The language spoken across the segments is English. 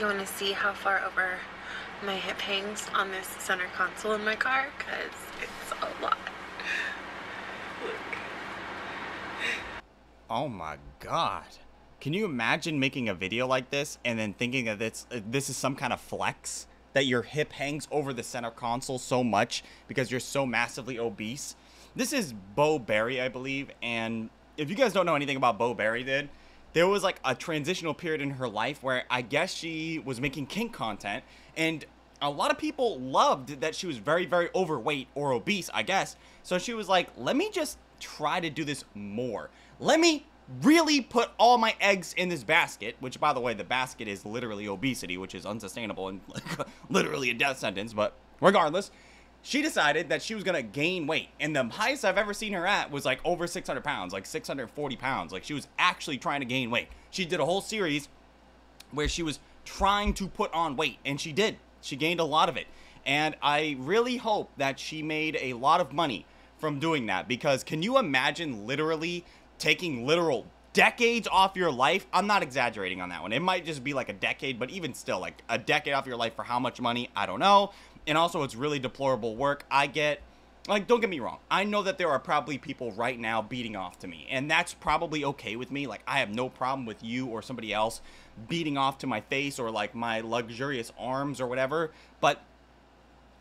You want to see how far over my hip hangs on this center console in my car? Because it's a lot. Look. Oh my god. Can you imagine making a video like this and then thinking that this, uh, this is some kind of flex? That your hip hangs over the center console so much because you're so massively obese? This is Bo Berry, I believe, and if you guys don't know anything about Bo Berry, did there was like a transitional period in her life where I guess she was making kink content, and a lot of people loved that she was very, very overweight or obese, I guess. So she was like, let me just try to do this more. Let me really put all my eggs in this basket, which, by the way, the basket is literally obesity, which is unsustainable and literally a death sentence, but regardless she decided that she was gonna gain weight, and the highest I've ever seen her at was like over 600 pounds, like 640 pounds. Like she was actually trying to gain weight. She did a whole series where she was trying to put on weight, and she did. She gained a lot of it, and I really hope that she made a lot of money from doing that because can you imagine literally taking literal decades off your life. I'm not exaggerating on that one. It might just be like a decade, but even still, like a decade off your life for how much money, I don't know and also it's really deplorable work. I get like don't get me wrong i know that there are probably people right now beating off to me and that's probably okay with me like i have no problem with you or somebody else beating off to my face or like my luxurious arms or whatever but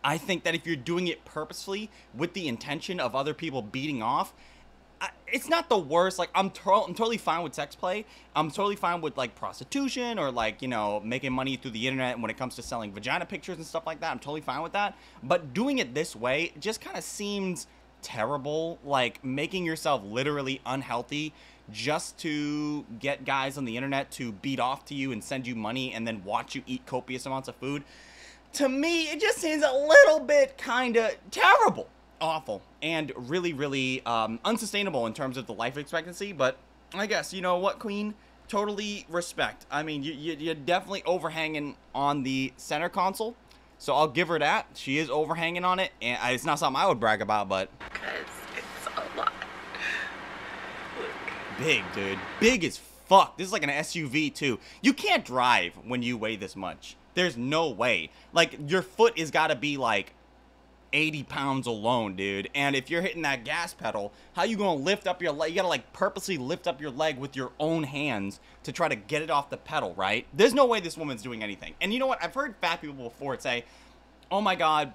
i think that if you're doing it purposefully with the intention of other people beating off it's not the worst. Like I'm, to- I'm totally fine with sex play. I'm totally fine with like prostitution or like you know making money through the internet when it comes to selling vagina pictures and stuff like that. I'm totally fine with that. But doing it this way just kind of seems terrible. Like making yourself literally unhealthy just to get guys on the internet to beat off to you and send you money and then watch you eat copious amounts of food. To me, it just seems a little bit kind of terrible awful and really, really um, unsustainable in terms of the life expectancy. But I guess you know what, Queen. Totally respect. I mean, you, you, you're definitely overhanging on the center console. So I'll give her that. She is overhanging on it, and it's not something I would brag about, but because it's a lot. Look. Big, dude. Big as fuck. This is like an SUV too. You can't drive when you weigh this much. There's no way. Like your foot is got to be like 80 pounds alone, dude. And if you're hitting that gas pedal, how you gonna lift up your leg? You gotta like purposely lift up your leg with your own hands to try to get it off the pedal, right? There's no way this woman's doing anything. And you know what? I've heard fat people before say, oh my god,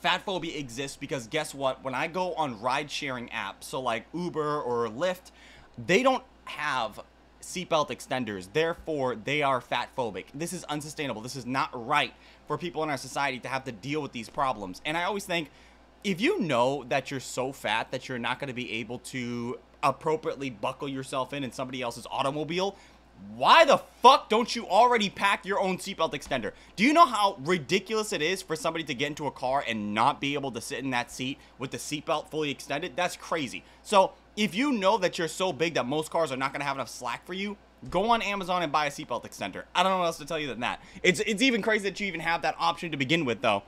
fat phobia exists because guess what? When I go on ride sharing apps, so like Uber or Lyft, they don't have seatbelt extenders. Therefore, they are fat phobic. This is unsustainable. This is not right for people in our society to have to deal with these problems. And I always think if you know that you're so fat that you're not going to be able to appropriately buckle yourself in in somebody else's automobile, why the fuck don't you already pack your own seatbelt extender? Do you know how ridiculous it is for somebody to get into a car and not be able to sit in that seat with the seatbelt fully extended? That's crazy. So if you know that you're so big that most cars are not going to have enough slack for you, go on Amazon and buy a seatbelt extender. I don't know what else to tell you than that. It's it's even crazy that you even have that option to begin with, though.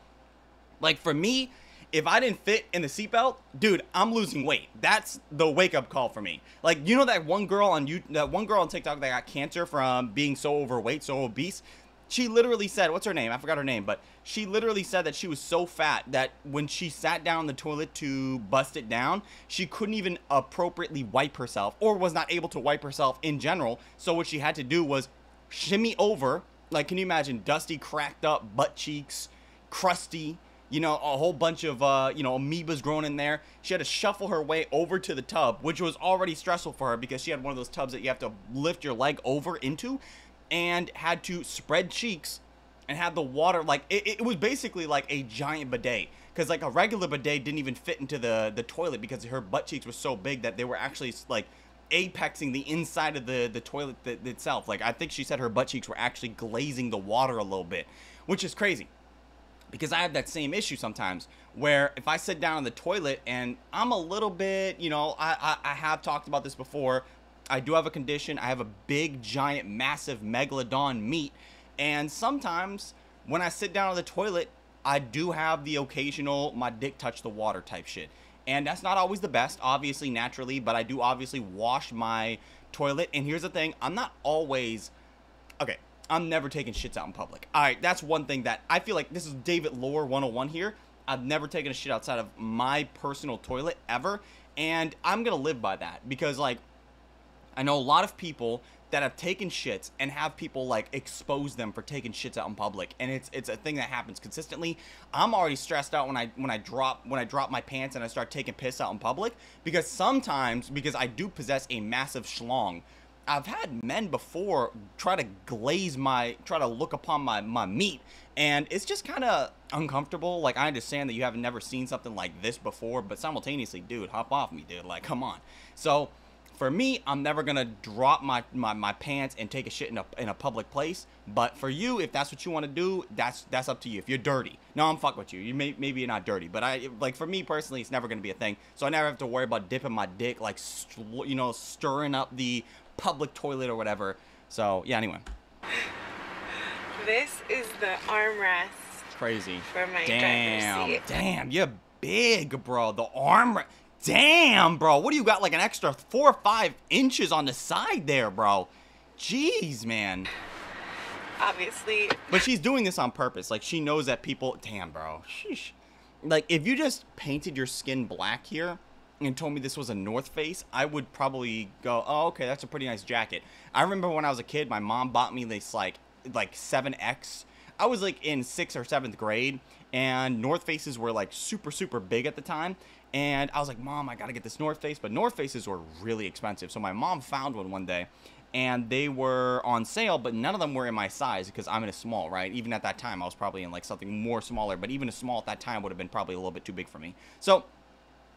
Like for me, if I didn't fit in the seatbelt, dude, I'm losing weight. That's the wake up call for me. Like you know that one girl on you, that one girl on TikTok that got cancer from being so overweight, so obese she literally said, what's her name? I forgot her name, but she literally said that she was so fat that when she sat down the toilet to bust it down, she couldn't even appropriately wipe herself or was not able to wipe herself in general. So what she had to do was shimmy over. Like, can you imagine dusty, cracked up butt cheeks, crusty, you know, a whole bunch of, uh, you know, amoebas growing in there. She had to shuffle her way over to the tub, which was already stressful for her because she had one of those tubs that you have to lift your leg over into and had to spread cheeks and had the water like it, it was basically like a giant bidet because like a regular bidet didn't even fit into the the toilet because her butt cheeks were so big that they were actually like apexing the inside of the the toilet th- itself. Like i think she said her butt cheeks were actually glazing the water a little bit which is crazy because i have that same issue sometimes where if i sit down in the toilet and i'm a little bit you know i i, I have talked about this before I do have a condition. I have a big, giant, massive megalodon meat. And sometimes when I sit down on the toilet, I do have the occasional my dick touch the water type shit. And that's not always the best, obviously, naturally, but I do obviously wash my toilet. And here's the thing I'm not always. Okay, I'm never taking shits out in public. All right, that's one thing that I feel like this is DayVit Lore 101 here. I've never taken a shit outside of my personal toilet ever, and I'm gonna live by that because like I know a lot of people that have taken shits and have people like expose them for taking shits out in public and it's it's a thing that happens consistently i'm already stressed out when i when i drop when i drop my pants and i start taking piss out in public because sometimes because i do possess a massive schlong I've had men before try to glaze my, try to look upon my, my meat, and it's just kind of uncomfortable. Like, I understand that you haven't never seen something like this before, but simultaneously, dude, hop off me, dude. Like, come on. So, for me, I'm never gonna drop my, my, my pants and take a shit in a, in a public place. But for you, if that's what you want to do, that's that's up to you. If you're dirty, no, I'm fuck with you. You may maybe you're not dirty, but I like for me personally, it's never gonna be a thing. So I never have to worry about dipping my dick, like you know, stirring up the public toilet or whatever. So yeah, anyway. This is the armrest. Crazy. For my damn, driver's seat. damn, you're big, bro. The arm. Damn, bro. What do you got? Like an extra four or five inches on the side there, bro. Jeez, man. Obviously, But she's doing this on purpose. Like she knows that people. Damn, bro. Sheesh. Like if you just painted your skin black here and told me this was a North Face, I would probably go, "Oh, okay, that's a pretty nice jacket." I remember when I was a kid, my mom bought me this like like 7X. I was like in sixth or seventh grade, and North Faces were like super super big at the time. And I was like, "Mom, I gotta get this North Face," but North Faces were really expensive. So my mom found one one day, and they were on sale, but none of them were in my size because I'm in a small, right? Even at that time, I was probably in like something more smaller, but even a small at that time would have been probably a little bit too big for me. So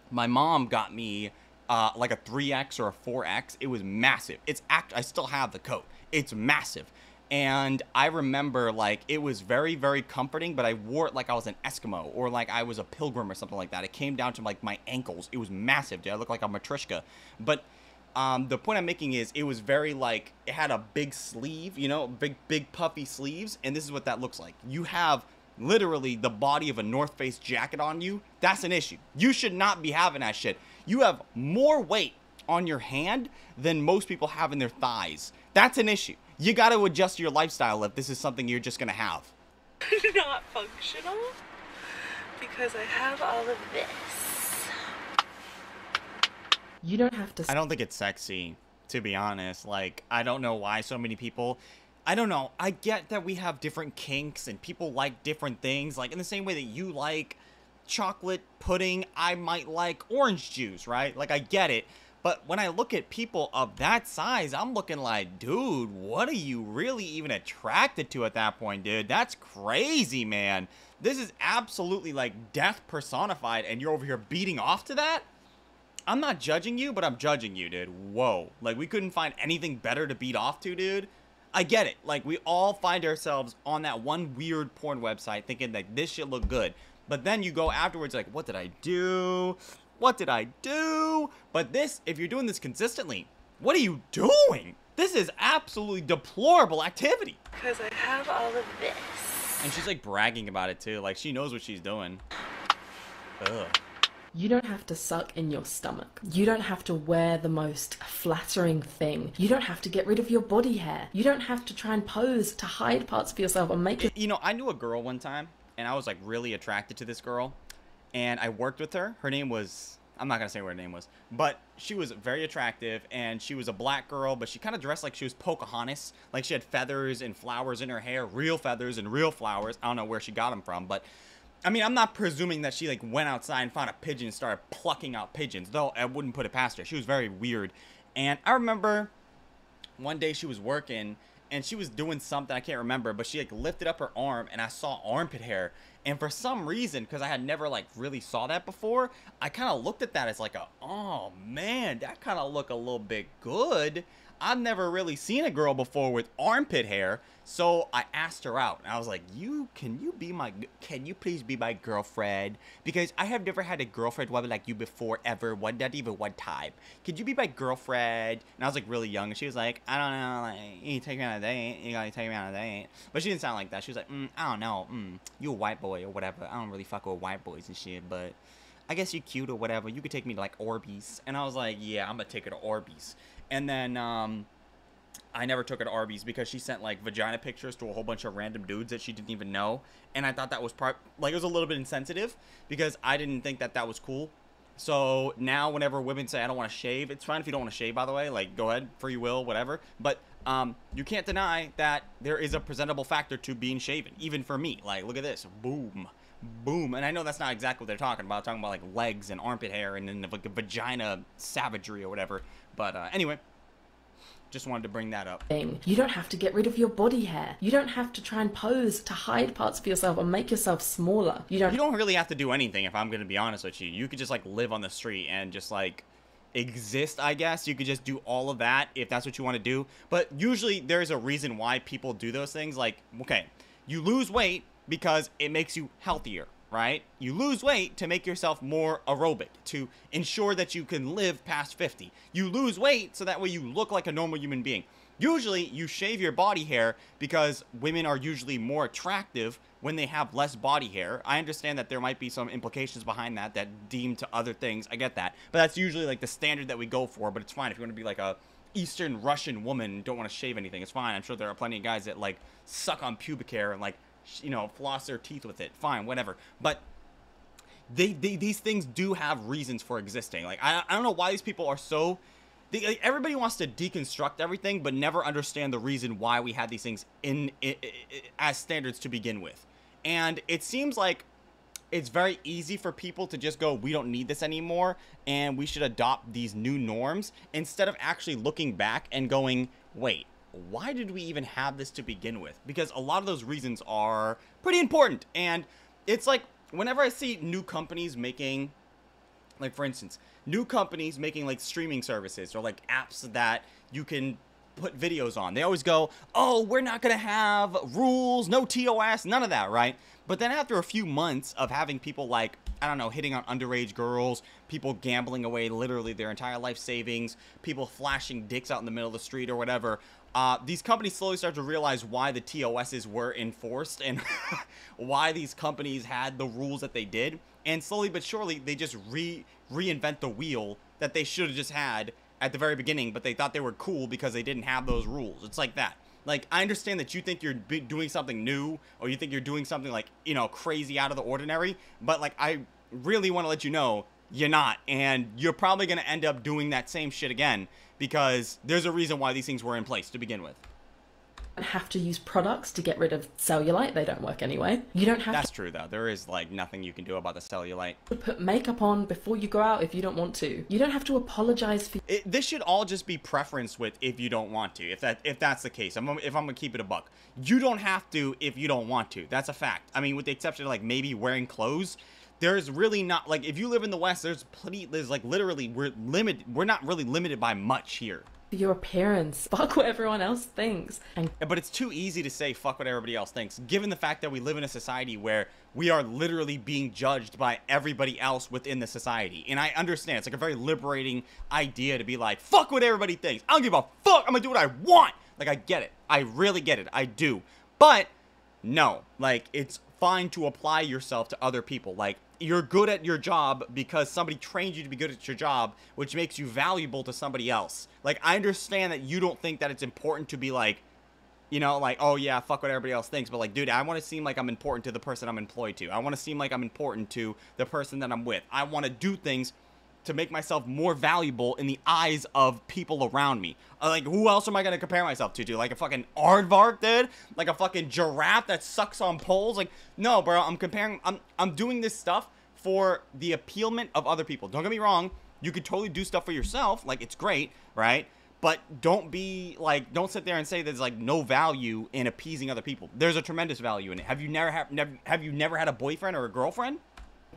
my mom got me uh, like a 3x or a 4x. It was massive. It's act. I still have the coat. It's massive. And I remember like it was very very comforting, but I wore it like I was an Eskimo or like I was a pilgrim or something like that. It came down to like my ankles. It was massive, dude. I looked like a matryoshka. But um, the point I'm making is it was very like it had a big sleeve, you know, big big puffy sleeves, and this is what that looks like. You have literally the body of a North Face jacket on you. That's an issue. You should not be having that shit. You have more weight on your hand than most people have in their thighs. That's an issue. You got to adjust your lifestyle if this is something you're just gonna have. not functional because I have all of this. You don't have to I don't think it's sexy, to be honest. Like, I don't know why so many people. I don't know. I get that we have different kinks and people like different things. Like, in the same way that you like chocolate pudding, I might like orange juice, right? Like, I get it. But when I look at people of that size, I'm looking like, dude, what are you really even attracted to at that point, dude? That's crazy, man. This is absolutely like death personified, and you're over here beating off to that? I'm not judging you, but I'm judging you, dude. Whoa. Like, we couldn't find anything better to beat off to, dude. I get it. Like, we all find ourselves on that one weird porn website thinking that this should look good. But then you go afterwards, like, what did I do? What did I do? But this, if you're doing this consistently, what are you doing? This is absolutely deplorable activity. Because I have all of this. And she's like bragging about it too. Like, she knows what she's doing. Ugh. You don't have to suck in your stomach. You don't have to wear the most flattering thing. You don't have to get rid of your body hair. You don't have to try and pose to hide parts of yourself and make it. You know, I knew a girl one time, and I was like really attracted to this girl, and I worked with her. Her name was I'm not gonna say what her name was, but she was very attractive, and she was a black girl, but she kind of dressed like she was Pocahontas, like she had feathers and flowers in her hair, real feathers and real flowers. I don't know where she got them from, but I mean, I'm not presuming that she like went outside and found a pigeon and started plucking out pigeons, though I wouldn't put it past her. She was very weird, and I remember one day she was working and she was doing something I can't remember, but she like lifted up her arm and I saw armpit hair. And for some reason, because I had never like really saw that before, I kind of looked at that as like a, oh man, that kind of look a little bit good. I've never really seen a girl before with armpit hair, so I asked her out. And I was like, "You can you be my can you please be my girlfriend? Because I have never had a girlfriend woman like you before ever. One not even one time. Could you be my girlfriend?" And I was like really young, and she was like, "I don't know, like you take me on a date. You gotta take me on a date." But she didn't sound like that. She was like, mm, "I don't know, mm, you a white boy or whatever. I don't really fuck with white boys and shit, but." I guess you're cute or whatever. You could take me to like Arby's. And I was like, yeah, I'm gonna take her to Arby's. And then um, I never took her to Arby's because she sent like vagina pictures to a whole bunch of random dudes that she didn't even know, and I thought that was pro- like it was a little bit insensitive because I didn't think that that was cool. So now, whenever women say I don't want to shave, it's fine if you don't want to shave. By the way, like go ahead, free will, whatever. But um, you can't deny that there is a presentable factor to being shaven, even for me. Like look at this, boom, boom. And I know that's not exactly what they're talking about. Talking about like legs and armpit hair and then like vagina savagery or whatever. But uh, anyway, just wanted to bring that up. You don't have to get rid of your body hair. You don't have to try and pose to hide parts of yourself and make yourself smaller. You don't You don't really have to do anything if I'm going to be honest with you. You could just like live on the street and just like exist, I guess. You could just do all of that if that's what you want to do. But usually there's a reason why people do those things. Like, okay, you lose weight because it makes you healthier, right? You lose weight to make yourself more aerobic, to ensure that you can live past 50. You lose weight so that way you look like a normal human being. Usually, you shave your body hair because women are usually more attractive when they have less body hair. I understand that there might be some implications behind that that deem to other things. I get that. But that's usually like the standard that we go for, but it's fine if you want to be like a Eastern Russian woman, don't want to shave anything. It's fine. I'm sure there are plenty of guys that like suck on pubic hair and like you know, floss their teeth with it. Fine, whatever. But they, they these things do have reasons for existing. Like I, I don't know why these people are so. They, like, everybody wants to deconstruct everything, but never understand the reason why we had these things in, i i i as standards to begin with. And it seems like it's very easy for people to just go, we don't need this anymore, and we should adopt these new norms instead of actually looking back and going, wait, why did we even have this to begin with? Because a lot of those reasons are pretty important. And it's like, whenever I see new companies making, like, for instance, new companies making like streaming services or like apps that you can put videos on. They always go, "Oh, we're not going to have rules, no TOS, none of that, right?" But then after a few months of having people like, I don't know, hitting on underage girls, people gambling away literally their entire life savings, people flashing dicks out in the middle of the street or whatever, uh, these companies slowly start to realize why the TOSs were enforced and why these companies had the rules that they did. And slowly but surely, they just re reinvent the wheel that they should have just had at the very beginning, but they thought they were cool because they didn't have those rules. It's like that. Like, I understand that you think you're doing something new or you think you're doing something like, you know, crazy out of the ordinary, but like, I really want to let you know you're not. And you're probably going to end up doing that same shit again because there's a reason why these things were in place to begin with. have to use products to get rid of cellulite. They don't work anyway. You don't have That's true, though. There is like nothing you can do about the cellulite. put makeup on before you go out if you don't want to. You don't have to apologize for It, this should all just be preference with if you don't want to. If that if that's the case, I'm, if I'm gonna keep it a buck, you don't have to if you don't want to. That's a fact. I mean, with the exception of like maybe wearing clothes, there's really not like if you live in the West, there's plenty. There's like literally we're limited. We're not really limited by much here. your parents Fuck what everyone else thinks. And But it's too easy to say fuck what everybody else thinks, given the fact that we live in a society where we are literally being judged by everybody else within the society. And I understand it's like a very liberating idea to be like, fuck what everybody thinks. I don't give a fuck. I'm gonna do what I want. Like I get it. I really get it. I do. But no, like it's fine to apply yourself to other people. Like you're good at your job because somebody trained you to be good at your job, which makes you valuable to somebody else. Like I understand that you don't think that it's important to be like you know, like, oh yeah, fuck what everybody else thinks, but like, dude, I want to seem like I'm important to the person I'm employed to. I want to seem like I'm important to the person that I'm with. I want to do things to make myself more valuable in the eyes of people around me. Uh, Like, who else am I gonna compare myself to? Dude, like a fucking aardvark, dude? Like a fucking giraffe that sucks on poles? Like, no, bro. I'm comparing. I'm I'm doing this stuff for the appealment of other people. Don't get me wrong. You could totally do stuff for yourself. Like, it's great, right? But don't be like, don't sit there and say there's like no value in appeasing other people. There's a tremendous value in it. Have you never have never have you never had a boyfriend or a girlfriend?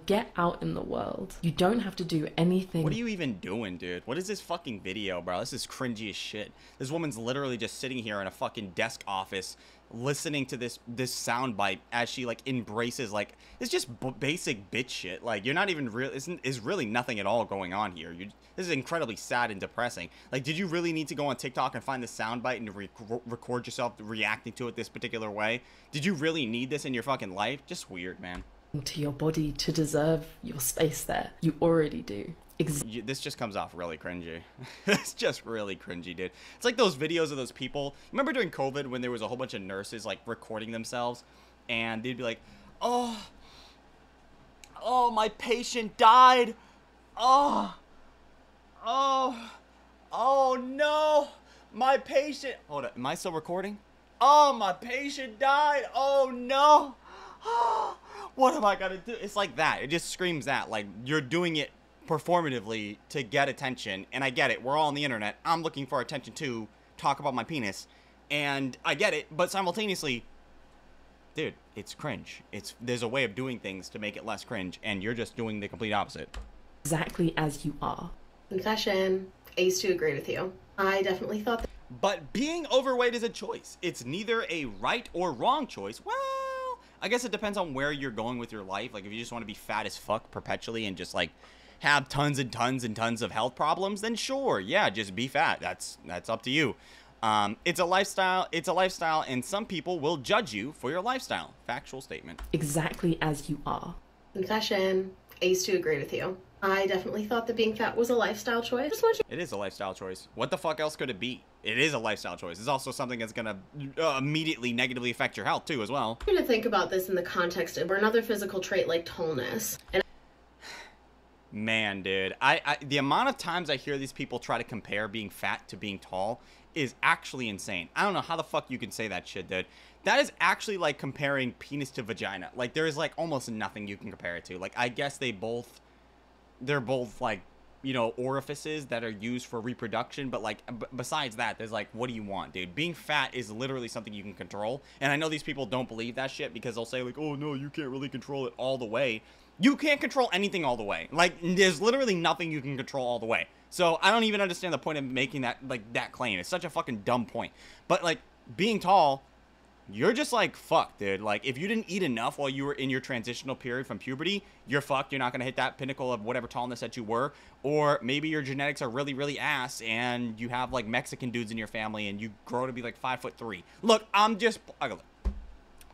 Get out in the world. You don't have to do anything. What are you even doing, dude? What is this fucking video, bro? This is cringy as shit. This woman's literally just sitting here in a fucking desk office listening to this this soundbite as she like embraces like it's just basic bitch shit. Like you're not even real isn't is really nothing at all going on here. You this is incredibly sad and depressing. Like did you really need to go on TikTok and find the soundbite and re- record yourself reacting to it this particular way? Did you really need this in your fucking life? Just weird, man. To your body to deserve your space there. You already do. Ex- You- this just comes off really cringy. it's just really cringy, dude. It's like those videos of those people. Remember during COVID when there was a whole bunch of nurses like recording themselves, and they'd be like, "Oh, oh, my patient died. Oh, oh, oh no, my patient. Hold on, am I still recording? Oh, my patient died. Oh no. Oh, what am I gonna do? It's like that. It just screams that. Like you're doing it performatively to get attention. And I get it. We're all on the internet. I'm looking for attention too. Talk about my penis. And I get it. But simultaneously, dude, it's cringe. It's there's a way of doing things to make it less cringe, and you're just doing the complete opposite. exactly as you are. Confession. I used to agree with you. I definitely thought that But being overweight is a choice. It's neither a right or wrong choice. Well, I guess it depends on where you're going with your life. Like if you just want to be fat as fuck perpetually and just like have tons and tons and tons of health problems, then sure, yeah, just be fat. That's that's up to you. Um, it's a lifestyle. It's a lifestyle, and some people will judge you for your lifestyle. Factual statement. Exactly as you are. confession. I used to agree with you. I definitely thought that being fat was a lifestyle choice. It is a lifestyle choice. What the fuck else could it be? It is a lifestyle choice. It's also something that's gonna uh, immediately negatively affect your health too, as well. you to think about this in the context of another physical trait like tallness. And Man, dude, I, I the amount of times I hear these people try to compare being fat to being tall is actually insane. I don't know how the fuck you can say that shit, dude. That is actually like comparing penis to vagina. Like there is like almost nothing you can compare it to. Like I guess they both they're both like you know orifices that are used for reproduction but like b- besides that there's like what do you want dude? Being fat is literally something you can control and i know these people don't believe that shit because they'll say like oh no you can't really control it all the way. You can't control anything all the way. Like there's literally nothing you can control all the way. So i don't even understand the point of making that like that claim. It's such a fucking dumb point. But like being tall you're just like fucked, dude. Like if you didn't eat enough while you were in your transitional period from puberty, you're fucked. You're not gonna hit that pinnacle of whatever tallness that you were. Or maybe your genetics are really, really ass, and you have like Mexican dudes in your family, and you grow to be like five foot three. Look, I'm just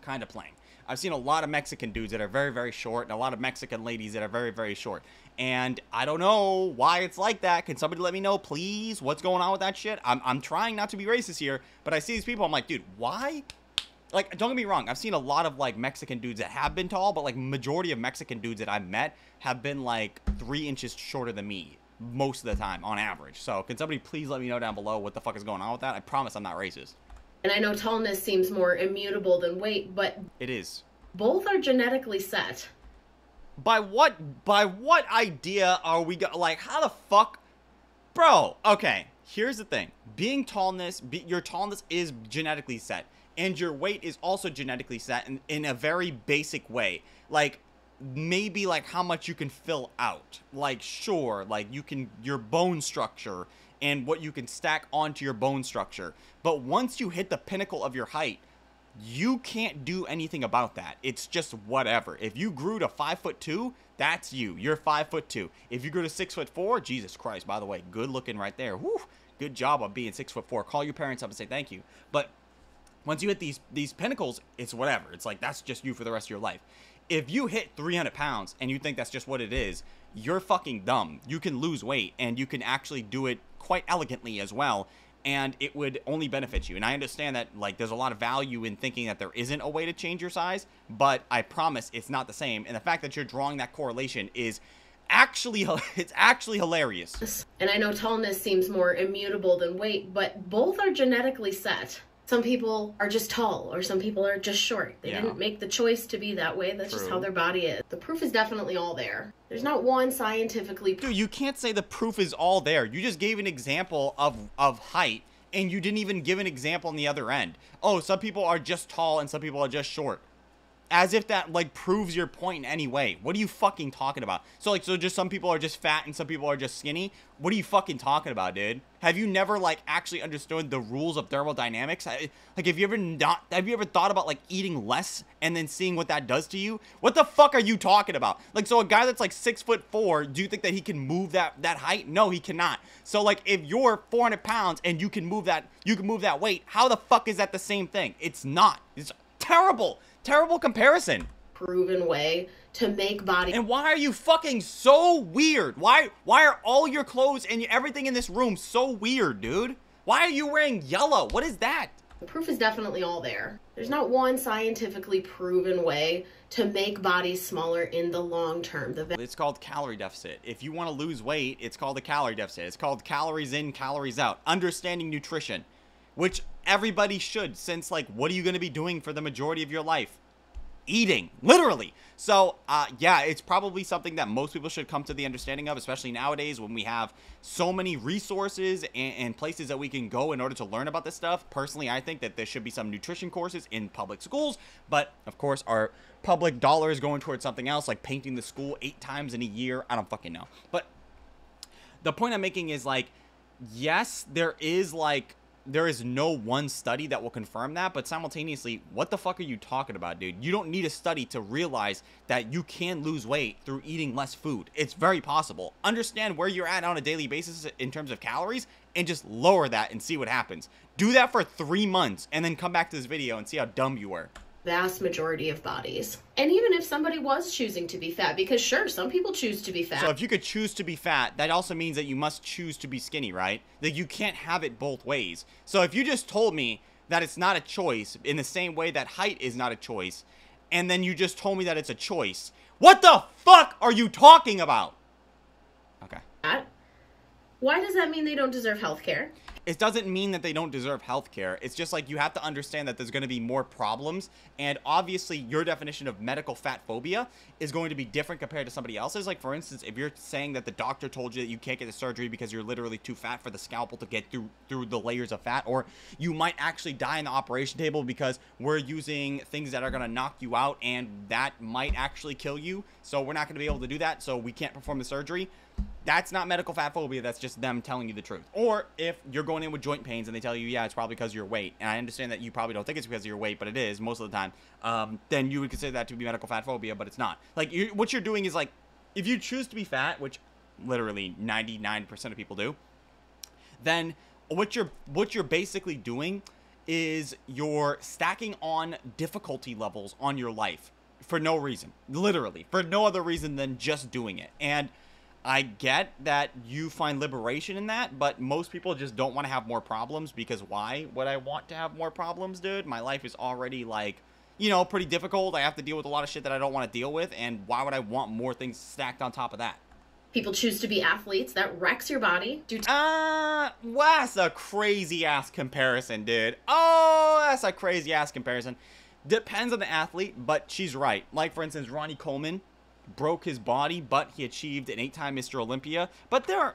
kind of playing. I've seen a lot of Mexican dudes that are very, very short, and a lot of Mexican ladies that are very, very short. And I don't know why it's like that. Can somebody let me know, please? What's going on with that shit? I'm, I'm trying not to be racist here, but I see these people. I'm like, dude, why? Like don't get me wrong i've seen a lot of like mexican dudes that have been tall but like majority of mexican dudes that i've met have been like three inches shorter than me most of the time on average. So can somebody please let me know down below what the fuck is going on with that? I promise i'm not racist. And I know tallness seems more immutable than weight, but it is. both are genetically set. by what by what idea are we go- like how the fuck bro okay here's the thing. Being tallness be, your tallness is genetically set and your weight is also genetically set in, in a very basic way like maybe like how much you can fill out like sure like you can your bone structure and what you can stack onto your bone structure but once you hit the pinnacle of your height you can't do anything about that. It's just whatever. If you grew to five foot two, that's you. You're five foot two. If you grew to six foot four, Jesus Christ, by the way, good looking right there. Whew, good job of being six foot four. Call your parents up and say thank you. But once you hit these these pinnacles, it's whatever. It's like that's just you for the rest of your life. If you hit 300 pounds and you think that's just what it is, you're fucking dumb. You can lose weight and you can actually do it quite elegantly as well. And it would only benefit you. And I understand that like there's a lot of value in thinking that there isn't a way to change your size, but I promise it's not the same. And the fact that you're drawing that correlation is actually it's actually hilarious. And I know tallness seems more immutable than weight, but both are genetically set. Some people are just tall, or some people are just short. They Yeah. didn't make the choice to be that way. That's just how their body is. The proof is definitely all there. There's not one scientifically Dude, you can't say the proof is all there. You just gave an example of of height and you didn't even give an example on the other end. Oh, some people are just tall and some people are just short. As if that like proves your point in any way. What are you fucking talking about? So like so just some people are just fat and some people are just skinny? What are you fucking talking about, dude? Have you never like actually understood the rules of thermodynamics? I- Like have you ever not have you ever thought about like eating less and then seeing what that does to you? What the fuck are you talking about? Like so a guy that's like six foot four, do you think that he can move that that height? No, he cannot. So like if you're 400 pounds and you can move that you can move that weight, how the fuck is that the same thing? It's not. It's terrible. Terrible comparison. proven way to make body And why are you fucking so weird? Why why are all your clothes and everything in this room so weird, dude? Why are you wearing yellow? What is that? The proof is definitely all there. There's not one scientifically proven way to make bodies smaller in the long term. The It's called calorie deficit. If you want to lose weight, it's called a calorie deficit. It's called calories in, calories out. Understanding nutrition, which everybody should since like what are you going to be doing for the majority of your life? eating, literally. So, uh, yeah, it's probably something that most people should come to the understanding of, especially nowadays when we have so many resources and, and, places that we can go in order to learn about this stuff. Personally, I think that there should be some nutrition courses in public schools, but of course, our public dollars going towards something else like painting the school eight times in a year. I don't fucking know. But the point I'm making is like, yes, there is like there is no one study that will confirm that, but simultaneously, what the fuck are you talking about, dude? You don't need a study to realize that you can lose weight through eating less food. It's very possible. Understand where you're at on a daily basis in terms of calories and just lower that and see what happens. Do that for three months and then come back to this video and see how dumb you were vast majority of bodies. And even if somebody was choosing to be fat, because sure, some people choose to be fat. So if you could choose to be fat, that also means that you must choose to be skinny, right? That you can't have it both ways. So if you just told me that it's not a choice in the same way that height is not a choice, and then you just told me that it's a choice, what the fuck are you talking about? Okay. Why does that mean they don't deserve health care? it doesn't mean that they don't deserve health care. It's just like you have to understand that there's going to be more problems. And obviously, your definition of medical fat phobia is going to be different compared to somebody else's. Like, for instance, if you're saying that the doctor told you that you can't get the surgery because you're literally too fat for the scalpel to get through through the layers of fat, or you might actually die in the operation table because we're using things that are going to knock you out and that might actually kill you. So we're not going to be able to do that. So we can't perform the surgery that's not medical fat phobia. That's just them telling you the truth. Or if you're going in with joint pains and they tell you, yeah, it's probably because of your weight, and I understand that you probably don't think it's because of your weight, but it is most of the time, um, then you would consider that to be medical fat phobia, but it's not. Like, you, what you're doing is like, if you choose to be fat, which literally 99% of people do, then what you're what you're basically doing is you're stacking on difficulty levels on your life for no reason, literally, for no other reason than just doing it. And I get that you find liberation in that, but most people just don't want to have more problems because why would I want to have more problems, dude? My life is already like, you know, pretty difficult. I have to deal with a lot of shit that I don't want to deal with, and why would I want more things stacked on top of that? People choose to be athletes. That wrecks your body. Do uh, well, that's a crazy ass comparison, dude. Oh, that's a crazy ass comparison. Depends on the athlete, but she's right. Like, for instance, Ronnie Coleman broke his body, but he achieved an eight-time Mr. Olympia. But there are,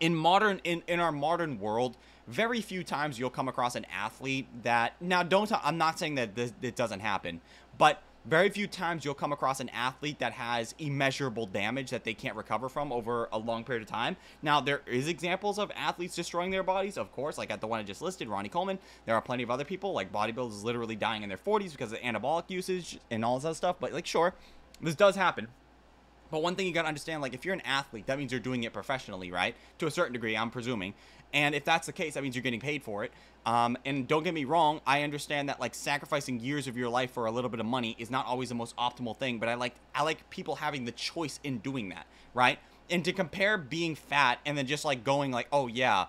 in modern in, in our modern world, very few times you'll come across an athlete that now don't I'm not saying that this it doesn't happen, but very few times you'll come across an athlete that has immeasurable damage that they can't recover from over a long period of time. Now, there is examples of athletes destroying their bodies, of course, like at the one I just listed, Ronnie Coleman. There are plenty of other people, like bodybuilders literally dying in their 40s because of anabolic usage and all that stuff. But, like, sure, this does happen. But one thing you gotta understand, like if you're an athlete, that means you're doing it professionally, right? To a certain degree, I'm presuming. And if that's the case, that means you're getting paid for it. Um, and don't get me wrong, I understand that like sacrificing years of your life for a little bit of money is not always the most optimal thing. But I like I like people having the choice in doing that, right? And to compare being fat and then just like going like, oh yeah,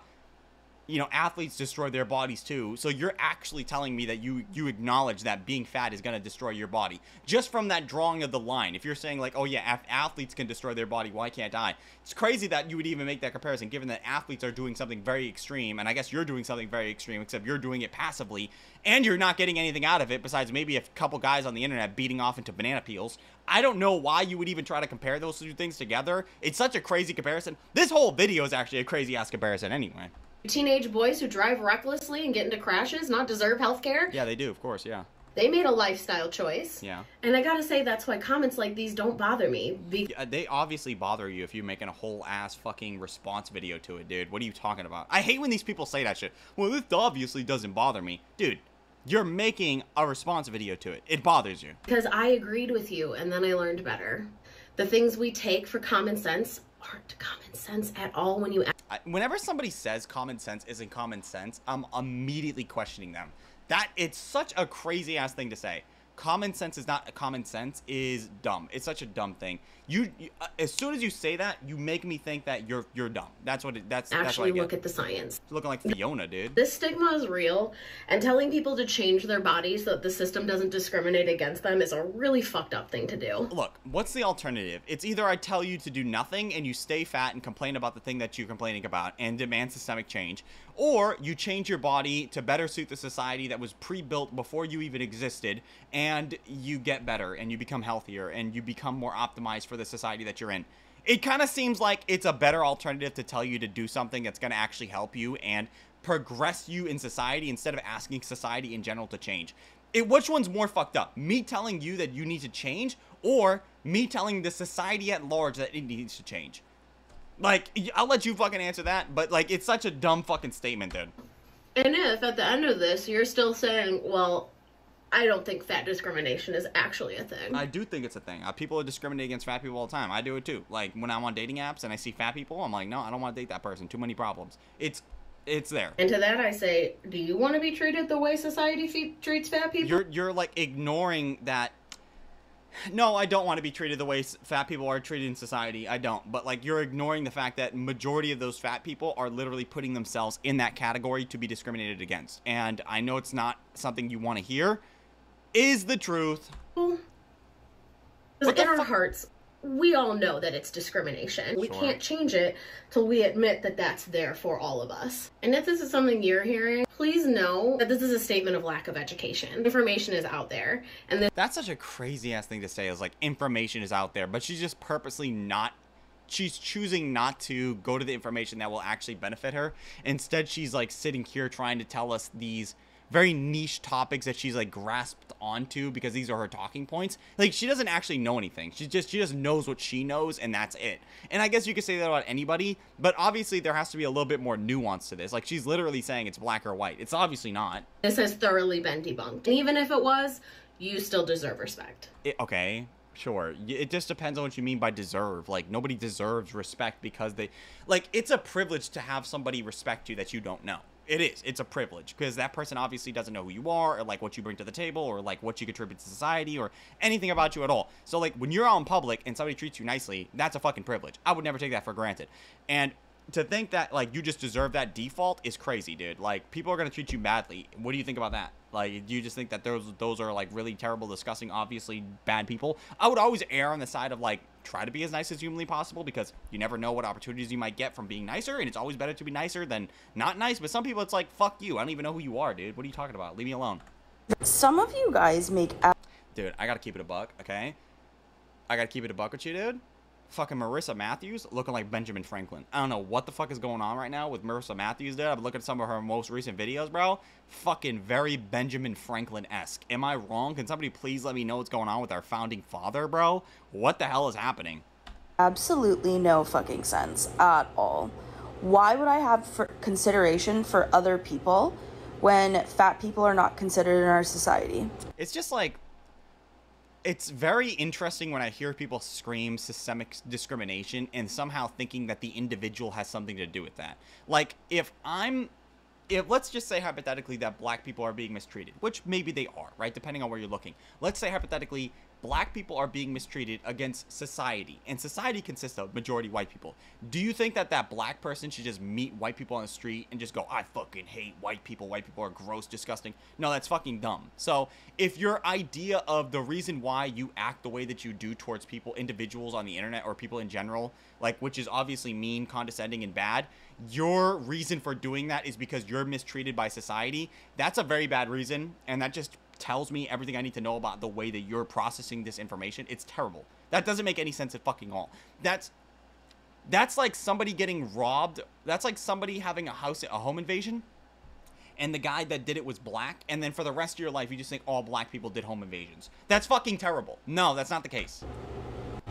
you know athletes destroy their bodies too so you're actually telling me that you you acknowledge that being fat is going to destroy your body just from that drawing of the line if you're saying like oh yeah athletes can destroy their body why can't i it's crazy that you would even make that comparison given that athletes are doing something very extreme and i guess you're doing something very extreme except you're doing it passively and you're not getting anything out of it besides maybe a couple guys on the internet beating off into banana peels I don't know why you would even try to compare those two things together. It's such a crazy comparison. This whole video is actually a crazy ass comparison anyway. Teenage boys who drive recklessly and get into crashes not deserve health care? Yeah, they do, of course, yeah. They made a lifestyle choice. Yeah. And I gotta say, that's why comments like these don't bother me. Yeah, uh, they obviously bother you if you're making a whole ass fucking response video to it, dude. What are you talking about? I hate when these people say that shit. Well, this obviously doesn't bother me. Dude, you're making a response video to it. It bothers you. Because I agreed with you and then I learned better. The things we take for common sense aren't common sense at all when you whenever somebody says common sense isn't common sense i'm immediately questioning them that it's such a crazy ass thing to say common sense is not a common sense is dumb. It's such a dumb thing. You, you uh, as soon as you say that, you make me think that you're you're dumb. That's what it, that's that's Actually, get. look at the science. looking like Fiona, dude. This stigma is real, and telling people to change their bodies so that the system doesn't discriminate against them is a really fucked up thing to do. Look, what's the alternative? It's either I tell you to do nothing and you stay fat and complain about the thing that you're complaining about and demand systemic change, or you change your body to better suit the society that was pre-built before you even existed and you get better and you become healthier and you become more optimized for the society that you're in. It kind of seems like it's a better alternative to tell you to do something that's going to actually help you and progress you in society instead of asking society in general to change. It, which one's more fucked up? Me telling you that you need to change, or me telling the society at large that it needs to change? Like, I'll let you fucking answer that, but like, it's such a dumb fucking statement, dude. And if at the end of this you're still saying, well, I don't think fat discrimination is actually a thing. I do think it's a thing. Uh, people are discriminating against fat people all the time. I do it too. Like when I'm on dating apps and I see fat people, I'm like, no, I don't want to date that person. Too many problems. It's, it's there. and to that I say, do you want to be treated the way society fe- treats fat people? You're you're like ignoring that. No, I don't want to be treated the way fat people are treated in society. I don't. But like you're ignoring the fact that majority of those fat people are literally putting themselves in that category to be discriminated against. And I know it's not something you want to hear. Is the truth. Because in our hearts, we all know that it's discrimination. We Sure. can't change it till we admit that that's there for all of us. And if this is something you're hearing, please know that this is a statement of lack of education. Information is out there, and this That's such a crazy ass thing to say. Is like information is out there, but she's just purposely not. She's choosing not to go to the information that will actually benefit her. Instead, she's like sitting here trying to tell us these very niche topics that she's like grasped onto because these are her talking points. Like she doesn't actually know anything. She just she just knows what she knows and that's it. And I guess you could say that about anybody, but obviously there has to be a little bit more nuance to this. Like she's literally saying it's black or white. It's obviously not. this has thoroughly been debunked. And even if it was, you still deserve respect. It, okay, sure. It just depends on what you mean by deserve. Like nobody deserves respect because they like it's a privilege to have somebody respect you that you don't know. It is. It's a privilege because that person obviously doesn't know who you are or like what you bring to the table or like what you contribute to society or anything about you at all. So like when you're out in public and somebody treats you nicely, that's a fucking privilege. I would never take that for granted. And to think that like you just deserve that default is crazy, dude. Like people are gonna treat you badly. What do you think about that? Like, do you just think that those those are like really terrible, disgusting, obviously bad people? I would always err on the side of like try to be as nice as humanly possible because you never know what opportunities you might get from being nicer, and it's always better to be nicer than not nice. But some people, it's like fuck you. I don't even know who you are, dude. What are you talking about? Leave me alone, Some of you guys make dude. I gotta keep it a buck, okay? I gotta keep it a buck with you, dude. Fucking Marissa Matthews looking like Benjamin Franklin. I don't know what the fuck is going on right now with Marissa Matthews, dude. I've been looking at some of her most recent videos, bro. Fucking very Benjamin Franklin esque. Am I wrong? Can somebody please let me know what's going on with our founding father, bro? What the hell is happening? absolutely no fucking sense at all. Why would I have for consideration for other people when fat people are not considered in our society? It's just like it's very interesting when I hear people scream systemic discrimination and somehow thinking that the individual has something to do with that. Like if I'm if let's just say hypothetically that black people are being mistreated, which maybe they are, right? Depending on where you're looking. Let's say hypothetically black people are being mistreated against society, and society consists of majority white people. Do you think that that black person should just meet white people on the street and just go, "I fucking hate white people. White people are gross, disgusting." No, that's fucking dumb. So, if your idea of the reason why you act the way that you do towards people, individuals on the internet or people in general, like which is obviously mean, condescending, and bad, your reason for doing that is because you're mistreated by society. That's a very bad reason, and that just tells me everything I need to know about the way that you're processing this information. It's terrible. That doesn't make any sense at fucking all. That's that's like somebody getting robbed. That's like somebody having a house a home invasion and the guy that did it was black and then for the rest of your life you just think all black people did home invasions. That's fucking terrible. No, that's not the case.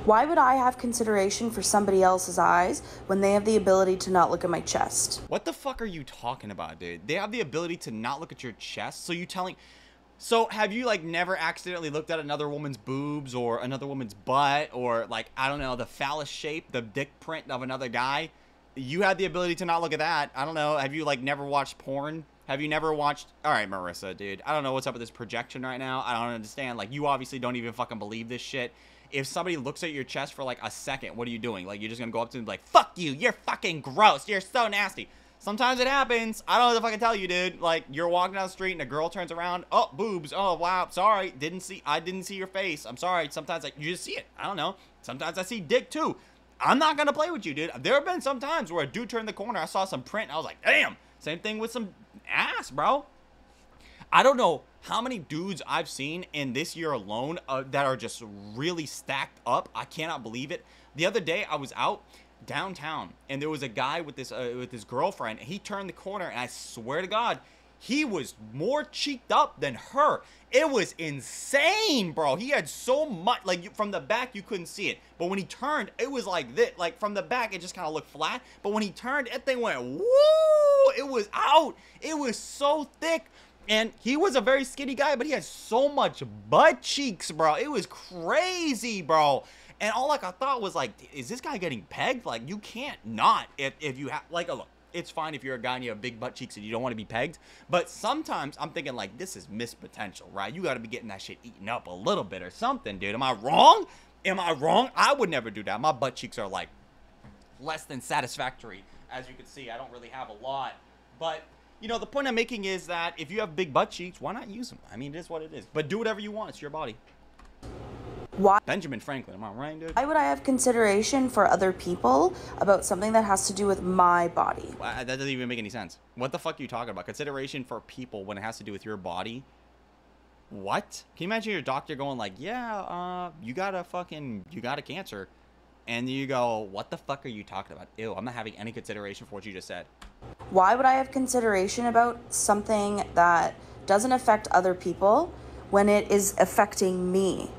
Why would I have consideration for somebody else's eyes when they have the ability to not look at my chest? What the fuck are you talking about, dude? They have the ability to not look at your chest. So you telling So have you like never accidentally looked at another woman's boobs or another woman's butt or like I don't know, the phallus shape, the dick print of another guy? You had the ability to not look at that. I don't know. Have you like never watched porn? Have you never watched? All right, Marissa, dude. I don't know what's up with this projection right now. I don't understand. Like, you obviously don't even fucking believe this shit. If somebody looks at your chest for like a second, what are you doing? Like, you're just gonna go up to them like, "Fuck you! You're fucking gross! You're so nasty." Sometimes it happens. I don't know if I can tell you, dude. Like, you're walking down the street and a girl turns around. Oh, boobs. Oh, wow. Sorry. Didn't see. I didn't see your face. I'm sorry. Sometimes like you just see it. I don't know. Sometimes I see dick too. I'm not gonna play with you, dude. There have been some times where a dude turned the corner. I saw some print. I was like, damn. Same thing with some ass, bro. I don't know how many dudes I've seen in this year alone uh, that are just really stacked up. I cannot believe it. The other day I was out downtown and there was a guy with this uh, with his girlfriend. He turned the corner and I swear to God, he was more cheeked up than her. It was insane, bro. He had so much like from the back you couldn't see it, but when he turned, it was like this. Like from the back, it just kind of looked flat. But when he turned, that thing went woo! It was out. It was so thick. And he was a very skinny guy, but he had so much butt cheeks, bro. It was crazy, bro. And all like I thought was like, is this guy getting pegged? Like you can't not if, if you have like a look. It's fine if you're a guy and you have big butt cheeks and you don't want to be pegged. But sometimes I'm thinking like this is missed potential, right? You got to be getting that shit eaten up a little bit or something, dude. Am I wrong? Am I wrong? I would never do that. My butt cheeks are like less than satisfactory. As you can see, I don't really have a lot. But you know, the point I'm making is that if you have big butt cheeks, why not use them? I mean, it is what it is. But do whatever you want. It's your body. Why? Benjamin Franklin, am I right, dude? Why would I have consideration for other people about something that has to do with my body? Well, that doesn't even make any sense. What the fuck are you talking about? Consideration for people when it has to do with your body? What? Can you imagine your doctor going like, "Yeah, uh, you got a fucking, you got a cancer," and you go, "What the fuck are you talking about? Ew, I'm not having any consideration for what you just said." Why would I have consideration about something that doesn't affect other people when it is affecting me?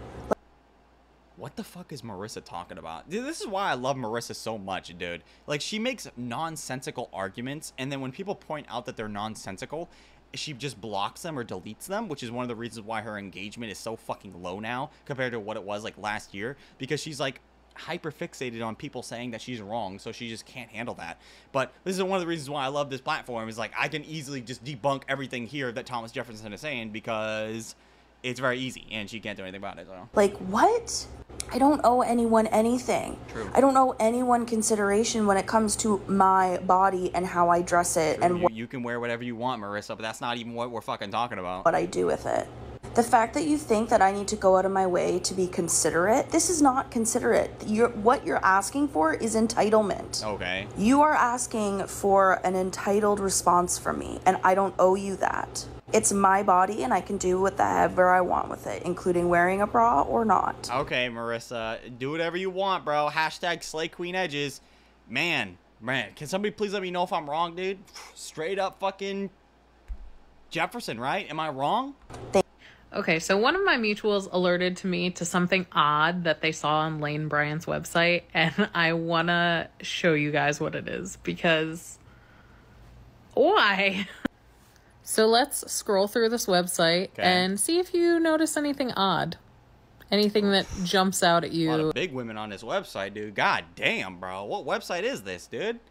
What the fuck is Marissa talking about? Dude, this is why I love Marissa so much, dude. Like, she makes nonsensical arguments, and then when people point out that they're nonsensical, she just blocks them or deletes them, which is one of the reasons why her engagement is so fucking low now compared to what it was like last year. Because she's like hyper fixated on people saying that she's wrong, so she just can't handle that. But this is one of the reasons why I love this platform. Is like I can easily just debunk everything here that Thomas Jefferson is saying because it's very easy and she can't do anything about it. So. Like, what? I don't owe anyone anything. True. I don't owe anyone consideration when it comes to my body and how I dress it and you, what, you can wear whatever you want, Marissa, but that's not even what we're fucking talking about. what I do with it. The fact that you think that I need to go out of my way to be considerate, this is not considerate. You're, what you're asking for is entitlement. Okay. You are asking for an entitled response from me, and I don't owe you that. It's my body, and I can do whatever I want with it, including wearing a bra or not. Okay, Marissa, do whatever you want, bro. Hashtag Slay Queen Edges. Man, man, can somebody please let me know if I'm wrong, dude? Straight up fucking Jefferson, right? Am I wrong? Okay, so one of my mutuals alerted to me to something odd that they saw on Lane Bryant's website, and I wanna show you guys what it is because why? So let's scroll through this website Okay. and see if you notice anything odd. Anything that jumps out at A lot you. of big women on this website, dude. God damn, bro. What website is this, dude?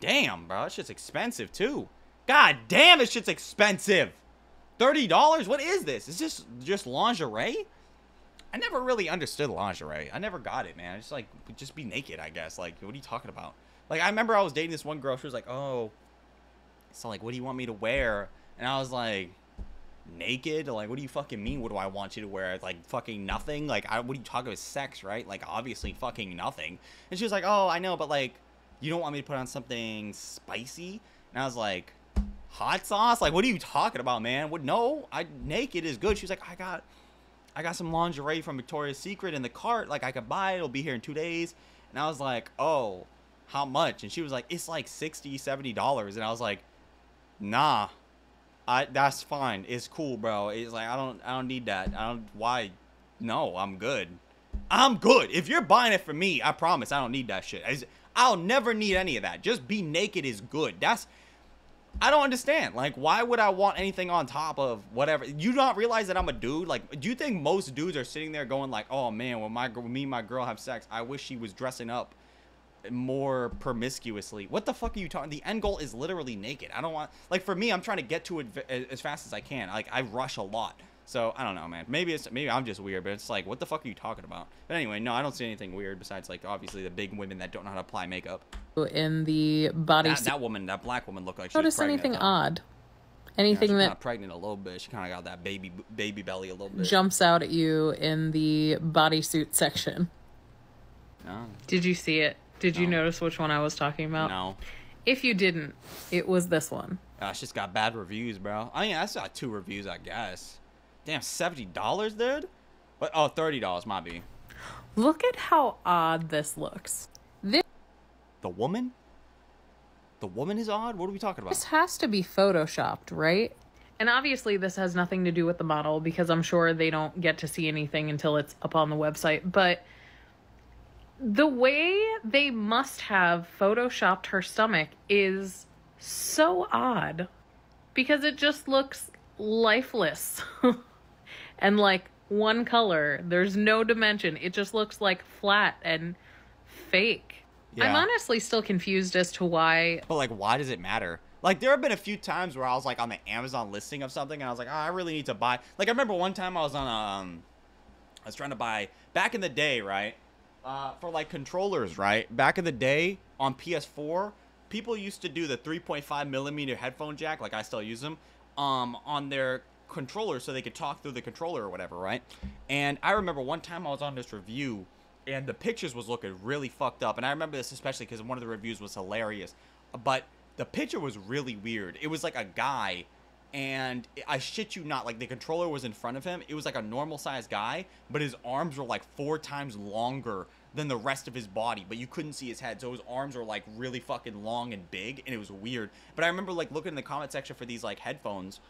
Damn, bro. That shit's expensive, too. God damn, this shit's expensive. $30? What is this? Is this just lingerie? I never really understood lingerie. I never got it, man. I just like just be naked, I guess. Like, what are you talking about? Like, I remember I was dating this one girl. She was like, "Oh, so like, what do you want me to wear?" And I was like, "Naked." Like, what do you fucking mean? What do I want you to wear? Like, fucking nothing. Like, I, what are you talking about? Sex, right? Like, obviously, fucking nothing. And she was like, "Oh, I know, but like, you don't want me to put on something spicy?" And I was like, "Hot sauce? Like, what are you talking about, man? What? No, I naked is good." She was like, "I got." I got some lingerie from Victoria's Secret in the cart. Like, I could buy it. It'll be here in two days. And I was like, oh, how much? And she was like, it's like 60 $70. And I was like, nah, I that's fine. It's cool, bro. It's like, I don't, I don't need that. I don't, why? No, I'm good. I'm good. If you're buying it for me, I promise I don't need that shit. I'll never need any of that. Just be naked is good. That's, I don't understand. Like, why would I want anything on top of whatever? You don't realize that I'm a dude. Like, do you think most dudes are sitting there going like, "Oh man, when my when me and my girl have sex, I wish she was dressing up more promiscuously. What the fuck are you talking? The end goal is literally naked. I don't want like for me, I'm trying to get to it as fast as I can. Like I rush a lot. So I don't know, man. Maybe it's maybe I'm just weird, but it's like, what the fuck are you talking about? But anyway, no, I don't see anything weird besides like obviously the big women that don't know how to apply makeup. in the body That, that woman, that black woman, looked like she was Notice anything though. odd? Yeah, Anything she's that pregnant a little bit. She kind of got that baby baby belly a little bit. jumps out at you in the bodysuit section? No, Did you see it? Did you notice which one I was talking about? no. If you didn't, it was this one. Uh, she's got bad reviews, bro. I mean, I saw two reviews, I guess. Damn, seventy dollars, dude. What? Oh, thirty dollars, might be. Look at how odd this looks. This The woman? The woman is odd. What are we talking about? This has to be photoshopped, right? And obviously, this has nothing to do with the model because I'm sure they don't get to see anything until it's up on the website. But the way they must have photoshopped her stomach is so odd because it just looks lifeless and like one color. There's no dimension. It just looks like flat and fake. I'm honestly still confused as to why But like, why does it matter? Like, there have been a few times where I was like on the Amazon listing of something, and I was like, oh, I really need to buy. Like, I remember one time I was on um, I was trying to buy back in the day, right? Uh, for like controllers, right? Back in the day on PS4, people used to do the 3.5 millimeter headphone jack, like I still use them, um, on their controller so they could talk through the controller or whatever, right? And I remember one time I was on this review and the pictures was looking really fucked up. And I remember this especially because one of the reviews was hilarious. But the picture was really weird. It was like a guy, and I shit you not, like the controller was in front of him. It was like a normal sized guy, but his arms were like four times longer than the rest of his body. But you couldn't see his head, so his arms were like really fucking long and big, and it was weird. But I remember like looking in the comment section for these like headphones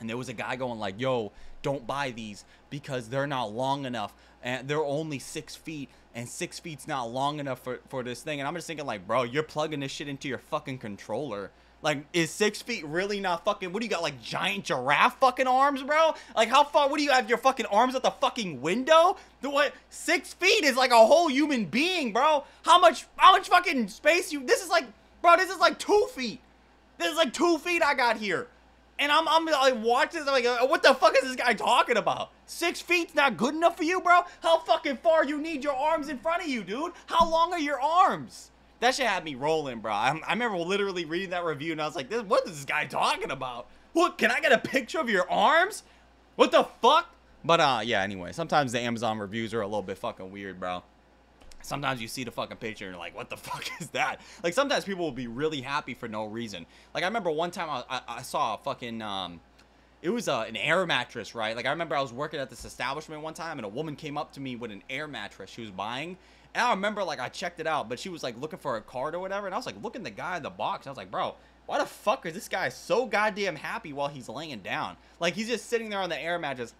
and there was a guy going like yo don't buy these because they're not long enough and they're only six feet and six feet's not long enough for, for this thing and i'm just thinking like bro you're plugging this shit into your fucking controller like is six feet really not fucking what do you got like giant giraffe fucking arms bro like how far what do you have your fucking arms at the fucking window the what six feet is like a whole human being bro how much how much fucking space you this is like bro this is like two feet this is like two feet i got here and I'm, I'm like watching this, I'm like, uh, what the fuck is this guy talking about? Six feet's not good enough for you, bro? How fucking far you need your arms in front of you, dude? How long are your arms? That shit had me rolling, bro. I, I remember literally reading that review and I was like, this, what is this guy talking about? What, can I get a picture of your arms? What the fuck? But, uh, yeah, anyway, sometimes the Amazon reviews are a little bit fucking weird, bro. Sometimes you see the fucking picture and you're like, what the fuck is that? Like, sometimes people will be really happy for no reason. Like, I remember one time I, I, I saw a fucking, um, it was uh, an air mattress, right? Like, I remember I was working at this establishment one time and a woman came up to me with an air mattress she was buying. And I remember, like, I checked it out, but she was, like, looking for a card or whatever. And I was, like, looking the guy in the box. I was like, bro, why the fuck is this guy so goddamn happy while he's laying down? Like, he's just sitting there on the air mattress.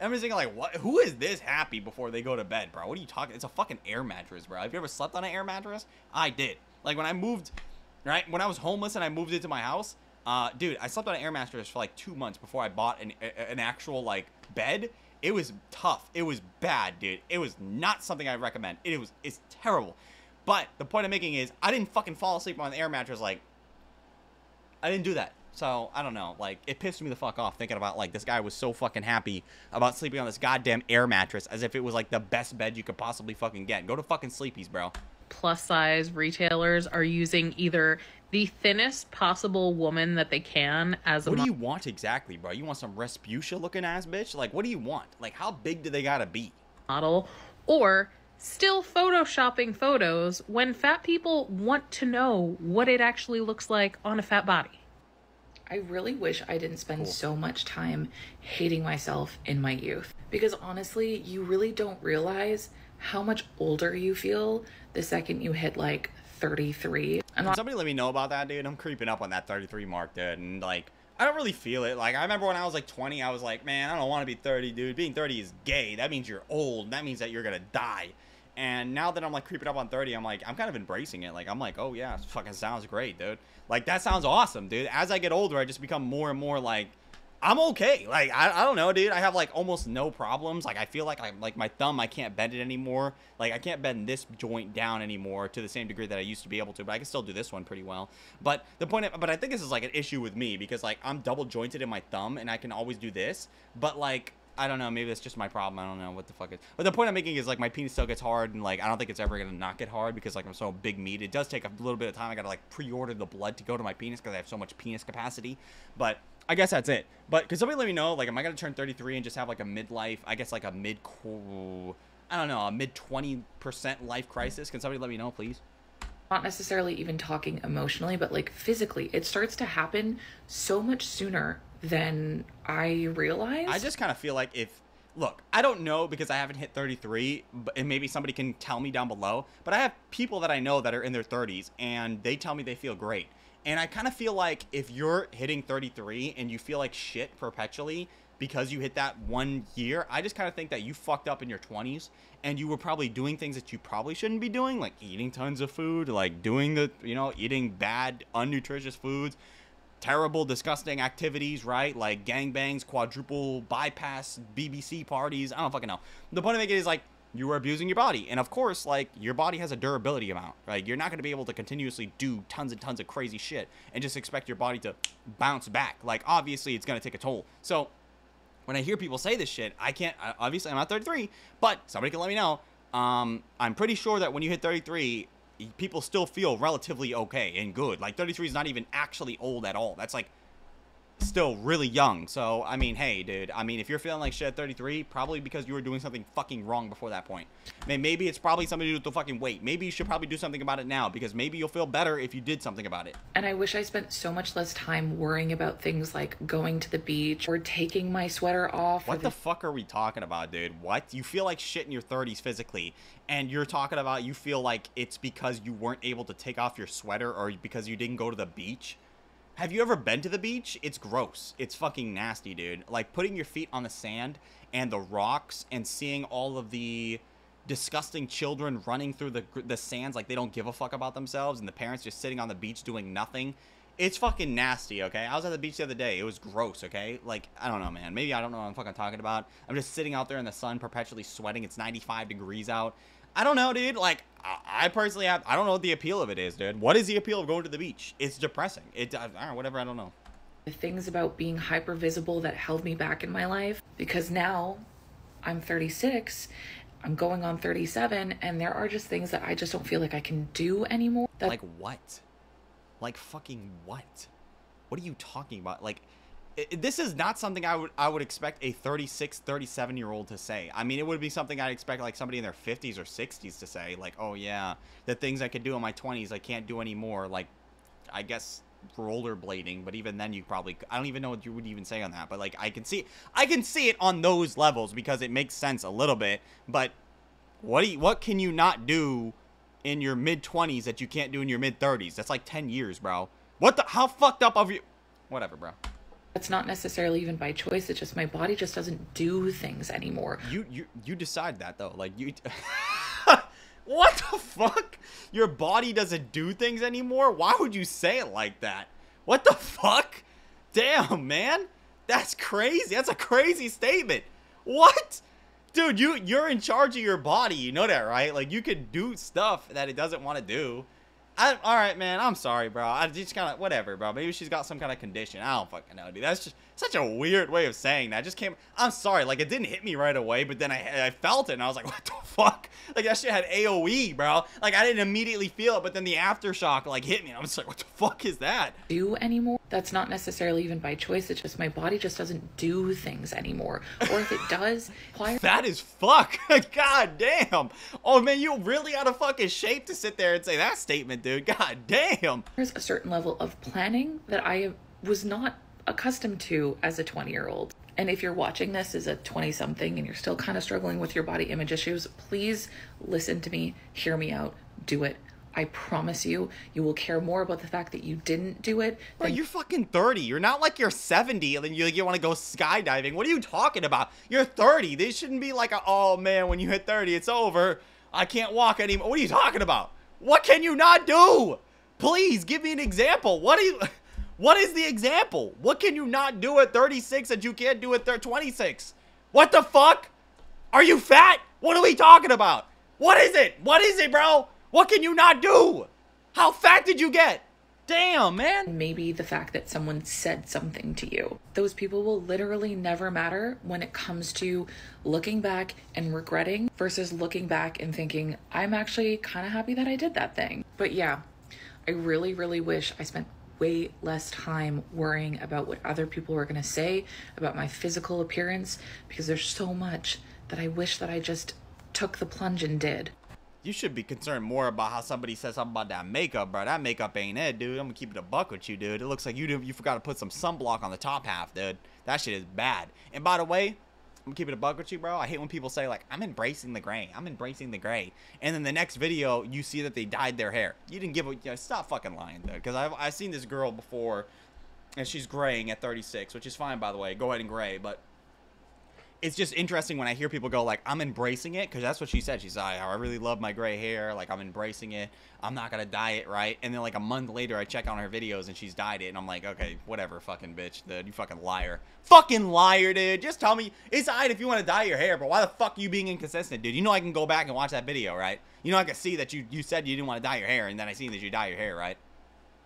I'm just thinking, like, what? Who is this happy before they go to bed, bro? What are you talking? It's a fucking air mattress, bro. Have you ever slept on an air mattress? I did. Like when I moved, right? When I was homeless and I moved into my house, uh, dude, I slept on an air mattress for like two months before I bought an an actual like bed. It was tough. It was bad, dude. It was not something I recommend. It was it's terrible. But the point I'm making is I didn't fucking fall asleep on the air mattress like I didn't do that. So I don't know. Like it pissed me the fuck off thinking about like this guy was so fucking happy about sleeping on this goddamn air mattress as if it was like the best bed you could possibly fucking get. Go to fucking sleepies, bro. plus size retailers are using either the thinnest possible woman that they can as a What do you want exactly, bro? You want some Rasputia looking ass bitch? Like what do you want? Like how big do they gotta be? model or still photoshopping photos when fat people want to know what it actually looks like on a fat body. I really wish I didn't spend so much time hating myself in my youth. Because honestly, you really don't realize how much older you feel the second you hit like 33. I'm not somebody let me know about that, dude? I'm creeping up on that 33 mark, dude, and like I don't really feel it. Like I remember when I was like 20, I was like, man, I don't want to be 30, dude. Being 30 is gay. That means you're old. That means that you're gonna die. And now that I'm like creeping up on 30, I'm like, I'm kind of embracing it. Like I'm like, oh yeah, fucking sounds great, dude. Like that sounds awesome, dude. As I get older, I just become more and more like, I'm okay. Like I, I don't know, dude. I have like almost no problems. Like I feel like I'm like my thumb, I can't bend it anymore. Like I can't bend this joint down anymore to the same degree that I used to be able to. But I can still do this one pretty well. But the point, of, but I think this is like an issue with me because like I'm double jointed in my thumb and I can always do this. But like I don't know. Maybe that's just my problem. I don't know what the fuck is. But the point I'm making is like my penis still gets hard, and like I don't think it's ever gonna not get hard because like I'm so big meat. It does take a little bit of time. I gotta like pre-order the blood to go to my penis because I have so much penis capacity. But I guess that's it. But could somebody let me know? Like, am I gonna turn 33 and just have like a midlife? I guess like a mid, I don't know, a mid 20% life crisis. Can somebody let me know, please? Not necessarily even talking emotionally, but like physically, it starts to happen so much sooner than I realized. I just kind of feel like if look, I don't know because I haven't hit 33, but and maybe somebody can tell me down below. But I have people that I know that are in their 30s, and they tell me they feel great. And I kind of feel like if you're hitting 33 and you feel like shit perpetually because you hit that one year, I just kind of think that you fucked up in your 20s and you were probably doing things that you probably shouldn't be doing, like eating tons of food, like doing the, you know, eating bad, unnutritious foods, terrible, disgusting activities, right? Like gangbangs, quadruple bypass, BBC parties. I don't fucking know. The point of making it is like, you are abusing your body. And of course, like your body has a durability amount, right? You're not going to be able to continuously do tons and tons of crazy shit and just expect your body to bounce back. Like obviously, it's going to take a toll. So when I hear people say this shit, I can't. Obviously, I'm not 33, but somebody can let me know. Um, I'm pretty sure that when you hit 33, people still feel relatively okay and good. Like 33 is not even actually old at all. That's like still really young. So, I mean, hey, dude. I mean, if you're feeling like shit at 33, probably because you were doing something fucking wrong before that point. I mean, maybe it's probably something to do with the fucking weight. Maybe you should probably do something about it now because maybe you'll feel better if you did something about it. And I wish I spent so much less time worrying about things like going to the beach or taking my sweater off. What the... the fuck are we talking about, dude? What? You feel like shit in your 30s physically, and you're talking about you feel like it's because you weren't able to take off your sweater or because you didn't go to the beach? Have you ever been to the beach? It's gross. It's fucking nasty, dude. Like putting your feet on the sand and the rocks and seeing all of the disgusting children running through the the sands like they don't give a fuck about themselves and the parents just sitting on the beach doing nothing. It's fucking nasty, okay? I was at the beach the other day. It was gross, okay? Like, I don't know, man. Maybe I don't know what I'm fucking talking about. I'm just sitting out there in the sun, perpetually sweating. It's 95 degrees out. I don't know, dude. Like, I personally have, I don't know what the appeal of it is, dude. What is the appeal of going to the beach? It's depressing. It, I whatever, I don't know. The things about being hyper visible that held me back in my life because now I'm 36, I'm going on 37, and there are just things that I just don't feel like I can do anymore. That- like what? Like fucking what? What are you talking about? Like, this is not something I would I would expect a 36, 37 year old to say. I mean, it would be something I'd expect like somebody in their 50s or 60s to say, like, "Oh yeah, the things I could do in my 20s I can't do anymore." Like, I guess rollerblading, but even then you probably I don't even know what you would even say on that, but like I can see I can see it on those levels because it makes sense a little bit, but what do you, what can you not do in your mid 20s that you can't do in your mid 30s? That's like 10 years, bro. What the how fucked up of you Whatever, bro. It's not necessarily even by choice. It's just my body just doesn't do things anymore. You you you decide that though. Like you What the fuck? Your body doesn't do things anymore? Why would you say it like that? What the fuck? Damn, man. That's crazy. That's a crazy statement. What? Dude, you you're in charge of your body. You know that, right? Like you can do stuff that it doesn't want to do. I, all right, man. I'm sorry, bro. I just kind of whatever, bro. Maybe she's got some kind of condition. I don't fucking know, dude. That's just such a weird way of saying that. I just came. I'm sorry. Like it didn't hit me right away, but then I I felt it, and I was like, what the fuck? Like that shit had AOE, bro. Like I didn't immediately feel it, but then the aftershock like hit me. I was like, what the fuck is that? Do anymore? That's not necessarily even by choice. It's just my body just doesn't do things anymore. Or if it does, why? that is fuck. God damn. Oh man, you really out of fucking shape to sit there and say that statement, dude. God damn. There's a certain level of planning that I was not accustomed to as a 20 year old. And if you're watching this as a 20 something and you're still kind of struggling with your body image issues, please listen to me, hear me out, do it. I promise you, you will care more about the fact that you didn't do it. Bro, you're fucking 30. You're not like you're 70 and then you, you want to go skydiving. What are you talking about? You're 30. This shouldn't be like, a, oh man, when you hit 30, it's over. I can't walk anymore. What are you talking about? What can you not do? Please give me an example. What are you. What is the example? What can you not do at 36 that you can't do at 26? What the fuck? Are you fat? What are we talking about? What is it? What is it, bro? What can you not do? How fat did you get? Damn, man. maybe the fact that someone said something to you. Those people will literally never matter when it comes to looking back and regretting versus looking back and thinking, I'm actually kind of happy that I did that thing. But yeah, I really, really wish I spent way less time worrying about what other people were going to say about my physical appearance because there's so much that I wish that I just took the plunge and did. You should be concerned more about how somebody says something about that makeup, bro. That makeup ain't it, dude. I'm gonna keep it a buck with you, dude. It looks like you you forgot to put some sunblock on the top half, dude. That shit is bad. And by the way, I'm it a buck with you, bro. I hate when people say like, I'm embracing the gray. I'm embracing the gray. And then the next video, you see that they dyed their hair. You didn't give a, you know, stop fucking lying, dude. Because I've, I've seen this girl before, and she's graying at 36, which is fine, by the way. Go ahead and gray, but it's just interesting when I hear people go like, "I'm embracing it," because that's what she said. She's like, "I really love my gray hair. Like, I'm embracing it. I'm not gonna dye it, right?" And then like a month later, I check on her videos and she's dyed it, and I'm like, "Okay, whatever, fucking bitch, dude. You fucking liar, fucking liar, dude. Just tell me it's alright if you want to dye your hair, but why the fuck are you being inconsistent, dude? You know I can go back and watch that video, right? You know I can see that you you said you didn't want to dye your hair, and then I see that you dye your hair, right?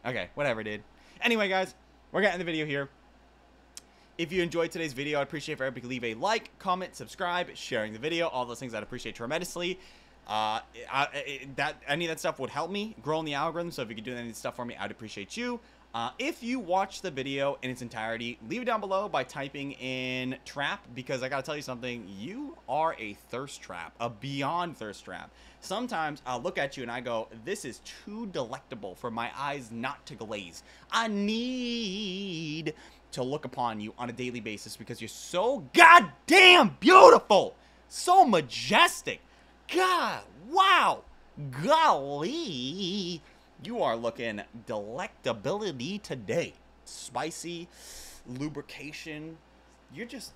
Okay, whatever, dude. Anyway, guys, we're getting the video here. If you enjoyed today's video, I'd appreciate if everybody could leave a like, comment, subscribe, sharing the video, all those things I'd appreciate tremendously. Uh, I, I, that any of that stuff would help me grow in the algorithm. So if you could do any stuff for me, I'd appreciate you. Uh, if you watch the video in its entirety, leave it down below by typing in trap because I gotta tell you something. You are a thirst trap, a beyond thirst trap. Sometimes I'll look at you and I go, "This is too delectable for my eyes not to glaze." I need to look upon you on a daily basis because you're so goddamn beautiful, so majestic. God, wow, golly, you are looking delectability today. Spicy, lubrication. You're just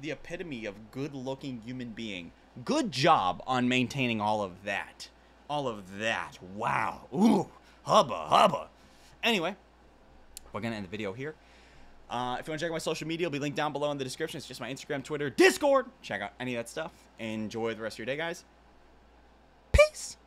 the epitome of good-looking human being. Good job on maintaining all of that. All of that. Wow. Ooh, hubba hubba. Anyway, we're gonna end the video here. Uh, if you want to check out my social media, it'll be linked down below in the description. It's just my Instagram, Twitter, Discord. Check out any of that stuff. Enjoy the rest of your day, guys. Peace.